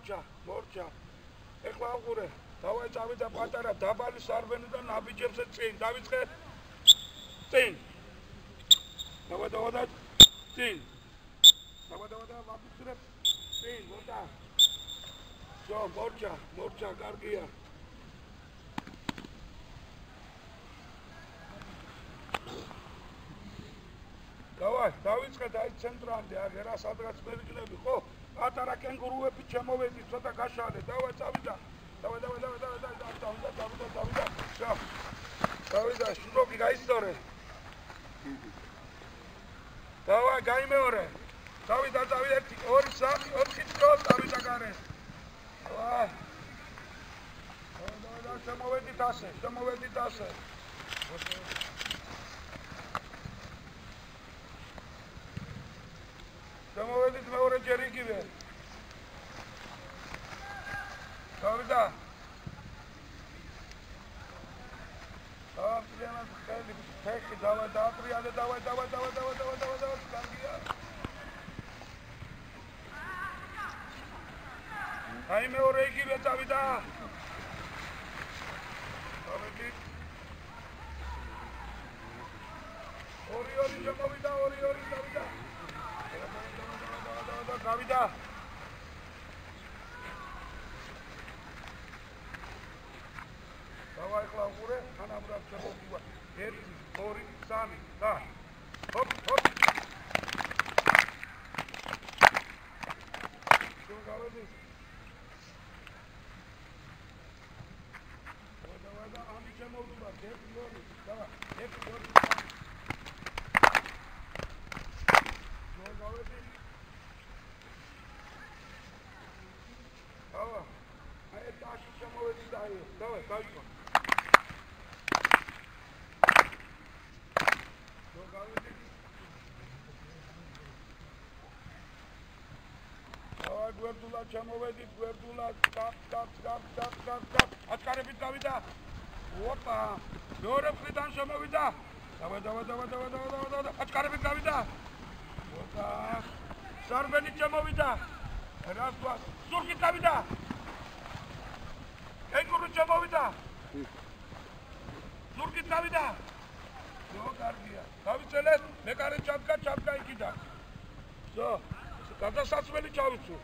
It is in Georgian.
მორჩა, მორჩა. ეხლა აღურე, დავაი წავიდა პატარა დაბალი სარბენი და ნაბიჯებზე წინ, დავიწყე. წინ. დავა დავა და წინ. დავა დავა და ვაფიცრებ. წინ, მორჩა. ჯო, მორჩა, მორჩა, კარგია. აი დავიწყეთ აი ცენტრამდე აღერა სადღაც მევიწყდები ხო? პატარა კენგურუები შემოვედი ცოტა გაშალე დავა წავიდა. დავა დავა დავა დავა დავა დავიდა დავიდა დავიდა შა დავიდა შუროკი გაისწორე დავა გამეორე დავიდა დავიდა 1 2 3 4 5 დავიდა გარეს აი დავიდა შემოვედით ასე შემოვედით ასე ჯერ იგივე. გავიდა. აფრიანა ხელი ფეხი დავა დაატრიალე დავა დავა დავა დავა დავა დავა დავა კარგია. აი მეორე იგივე წავიდა. გავედით. ორი ორი შემოვიდა ორი ორი და გავიდა. დავა ახლა უყურე თან ამრად შემოვიდა 1 2 3 და. ჰოპ ჰოპ. ჩვენ გავედით და და ამი შემოვიდა 1 2 და. 1 2 Давай, тачка. давай გვერდულად ჩამოვედით, გვერდულად. დაპ, დაპ, დაპ, დაპ, დაპ, დაპ. ატკარებით დავიდა. ოპა, მეორე მხრიდან შემოვიდა. დავა, დავა, დავა, დავა, დავა, დავა, ატკარებით დავიდა. ოპა. სარბენი ჩამოვიდა. რას გვას? სურგით დავიდა. ეგურუ ჩამოვიდა ზურგით გავიდა ზო კარგია გავიწელეს მეკარე ჩამკა ჩამკა იქიდან ზო გადასაცმელი ჩავიცო